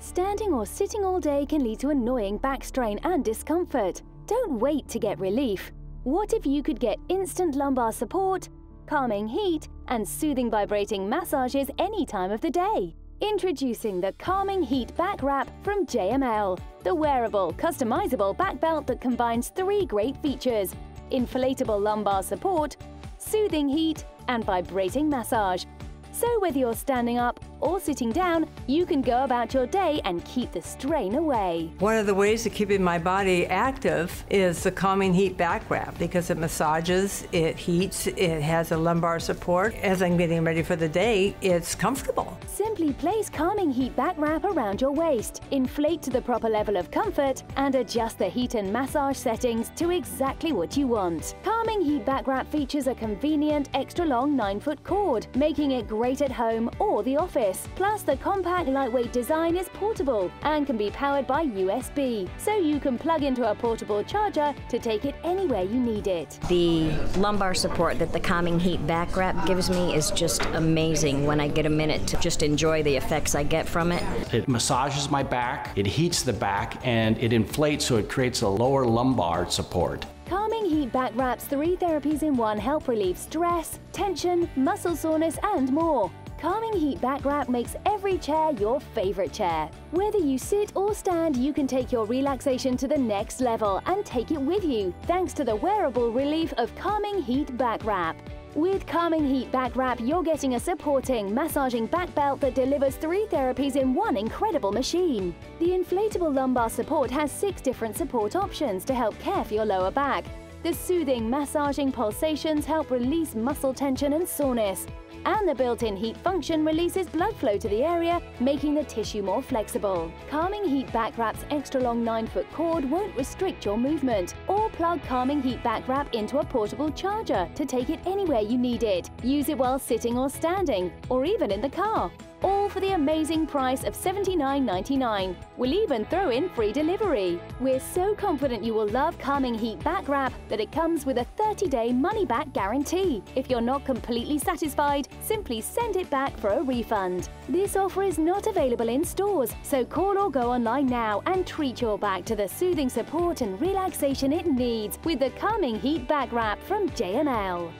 Standing or sitting all day can lead to annoying back strain and discomfort. Don't wait to get relief. What if you could get instant lumbar support, calming heat, and soothing vibrating massages any time of the day? Introducing the Calming Heat Back Wrap from JML, the wearable, customizable back belt that combines three great features inflatable lumbar support, soothing heat, and vibrating massage. So, whether you're standing up or sitting down, you can go about your day and keep the strain away. One of the ways of keeping my body active is the Calming Heat Back Wrap because it massages, it heats, it has a lumbar support. As I'm getting ready for the day, it's comfortable. Simply place Calming Heat Back Wrap around your waist, inflate to the proper level of comfort, and adjust the heat and massage settings to exactly what you want. Calming Heat Back Wrap features a convenient extra long 9 foot cord, making it great at home or the office. Plus, the compact lightweight design is portable and can be powered by USB, so you can plug into a portable charger to take it anywhere you need it. The lumbar support that the Calming Heat back wrap gives me is just amazing when I get a minute to just enjoy the effects I get from it. It massages my back, it heats the back, and it inflates so it creates a lower lumbar support. Calming Heat Back Wraps three therapies in one help relieve stress, tension, muscle soreness, and more. Calming Heat Back Wrap makes every chair your favorite chair. Whether you sit or stand, you can take your relaxation to the next level and take it with you, thanks to the wearable relief of Calming Heat Back Wrap. With Calming Heat Back Wrap, you're getting a supporting, massaging back belt that delivers three therapies in one incredible machine. The inflatable lumbar support has six different support options to help care for your lower back. The soothing, massaging pulsations help release muscle tension and soreness and the built-in heat function releases blood flow to the area, making the tissue more flexible. Calming Heat Back Wrap's extra long 9-foot cord won't restrict your movement, or plug Calming Heat Back Wrap into a portable charger to take it anywhere you need it. Use it while sitting or standing, or even in the car all for the amazing price of $79.99. We'll even throw in free delivery. We're so confident you will love Calming Heat Back Wrap that it comes with a 30-day money-back guarantee. If you're not completely satisfied, simply send it back for a refund. This offer is not available in stores, so call or go online now and treat your back to the soothing support and relaxation it needs with the Calming Heat Back Wrap from JML.